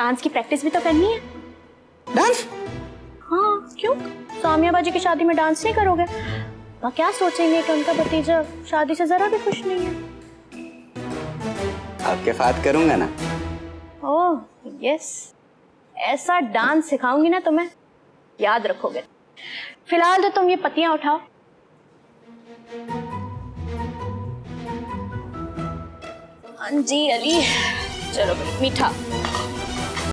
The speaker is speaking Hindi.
डांस की प्रैक्टिस भी तो करनी है। डांस? हाँ क्यों? सामिया बाजी की शादी में डांस नहीं करोगे? वहाँ क्या सोचेंगे कि उनका भतीजा शादी से जरा भी खुश नहीं है? आपके साथ करूँगा ना? ओह यस ऐसा डांस सिखाऊँगी ना तुम्हें। याद रखोगे। फ़िलहाल तो तुम ये पतियाँ उठाओ। हाँ जी अली। चलो मीठा।